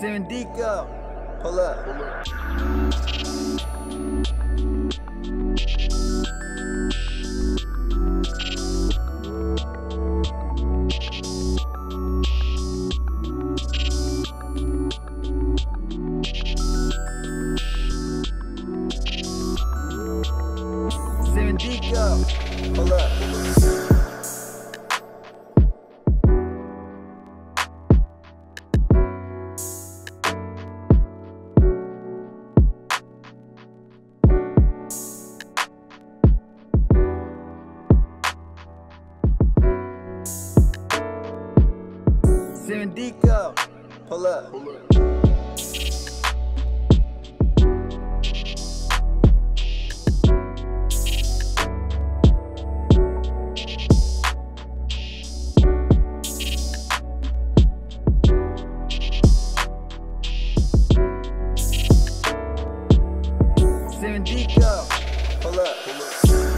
Sandico, pull up. Pull up. Sandico, pull up. Sandico, pull up. Pull up. Sandico, pull up. Pull up.